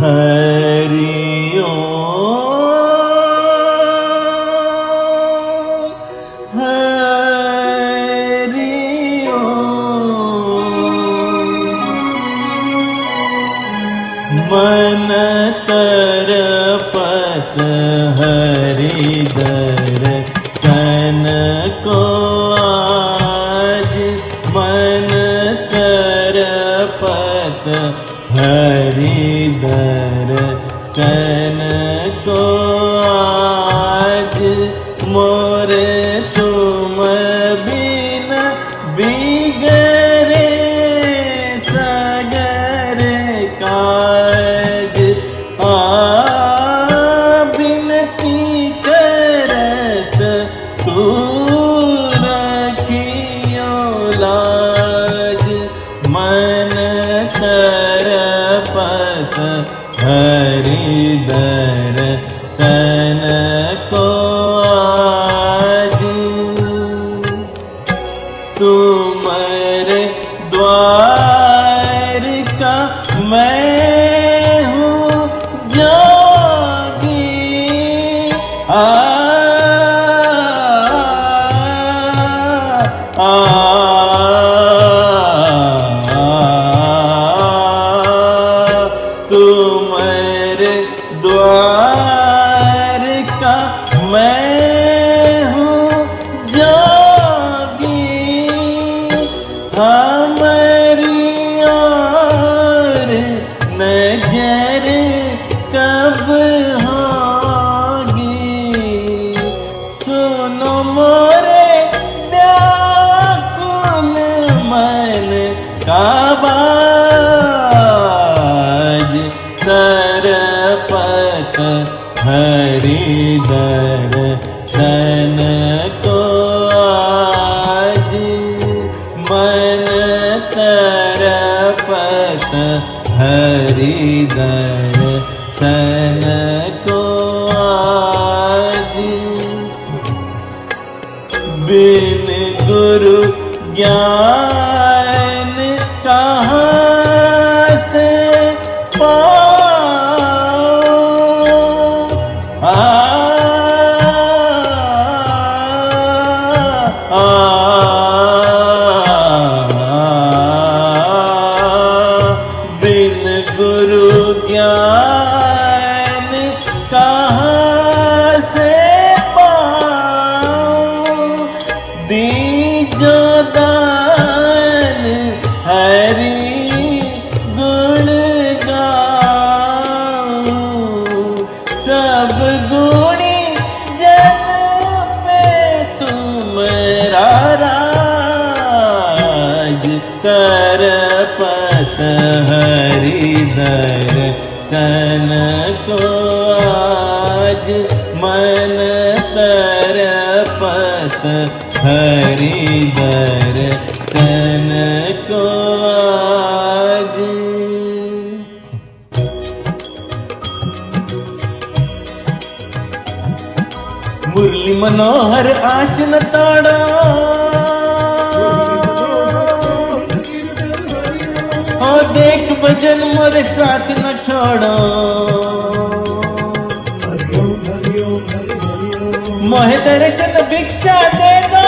Hari Om. रप हरि आज मन तरपत हरि दर कन को मोरे भी हरि दर सन को आज। द्वार का मैं हूँ जोगी। आ, आ, आ, आ। द्वार का मैं हूँ जागी। हमारी नजर कब होगी? सुनो सुन हरिदर सन को आज मन तरप हरिदर सन को आज। बिन गुरु ज्ञान ज्ञान कहाँ से पाऊँ? दीजो दान हरी गुण सब गुणी जन पे तुमरा राज तरपत हरि दर सन को आज मन तर पस हरी दर सन को आज। मुरली मनोहर आसन ताड़ा। देख भजन मोरे साथ न छाड़ा। मोहे दर्शन भिक्षा दे दो।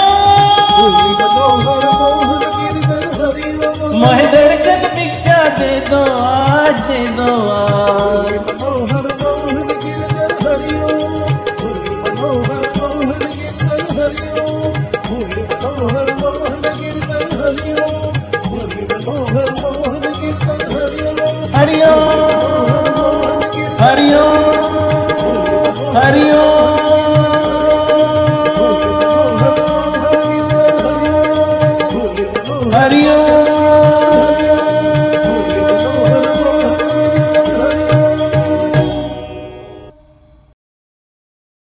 मोहे दर्शन भिक्षा दे दो, आज दे दो, आज। हरिओम